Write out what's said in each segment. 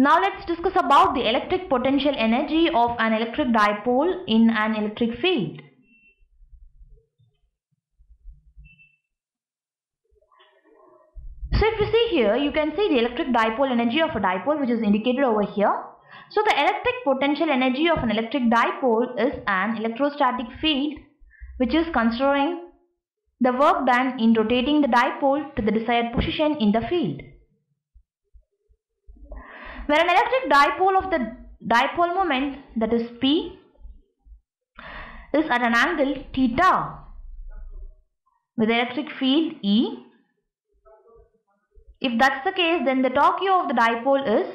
Now let's discuss about the electric potential energy of an electric dipole in an electric field. So if you see here, you can see the electric dipole energy of a dipole which is indicated over here. So the electric potential energy of an electric dipole is an electrostatic field which is considering the work done in rotating the dipole to the desired position in the field. Where an electric dipole of the dipole moment that is P is at an angle theta with electric field E. If that's the case then the torque of the dipole is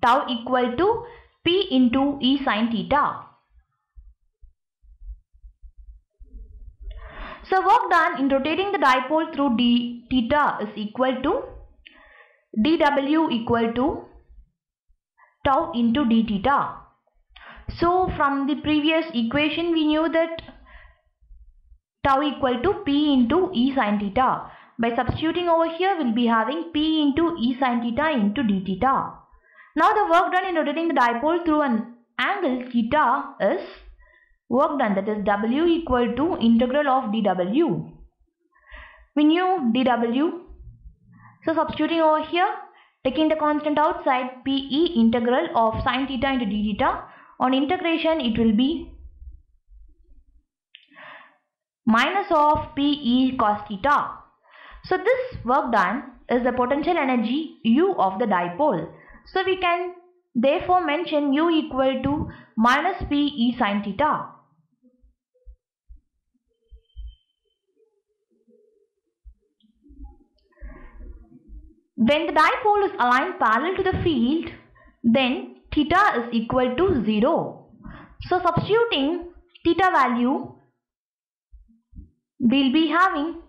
tau equal to P into E sine theta. So work done in rotating the dipole through d theta is equal to dw equal to tau into d theta. So from the previous equation we knew that tau equal to p into e sine theta. By substituting over here we'll be having p into e sine theta into d theta. Now the work done in rotating the dipole through an angle theta is work done that is W equal to integral of dW. We knew dW. So substituting over here, taking the constant outside, PE integral of sine theta into d theta. On integration, it will be minus of PE cos theta. So this work done is the potential energy U of the dipole. So we can therefore mention U equal to minus PE sine theta. When the dipole is aligned parallel to the field, then theta is equal to 0. So substituting theta value, we'll be having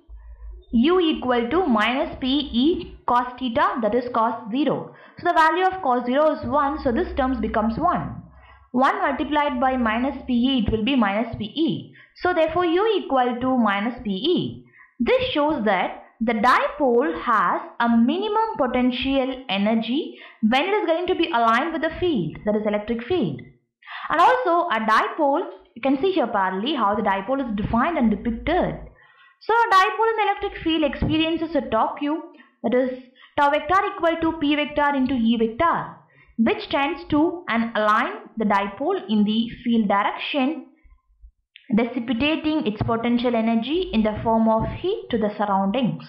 u equal to minus pe cos theta that is cos 0. So the value of cos 0 is 1 so this terms becomes 1. 1 multiplied by minus pe it will be minus pe. So therefore u equal to minus pe. This shows that the dipole has a minimum potential energy when it is going to be aligned with the field that is electric field. And also a dipole you can see here parallelly how the dipole is defined and depicted. So a dipole in the electric field experiences a torque q that is tau vector equal to p vector into e vector which tends to and align the dipole in the field direction dissipating its potential energy in the form of heat to the surroundings.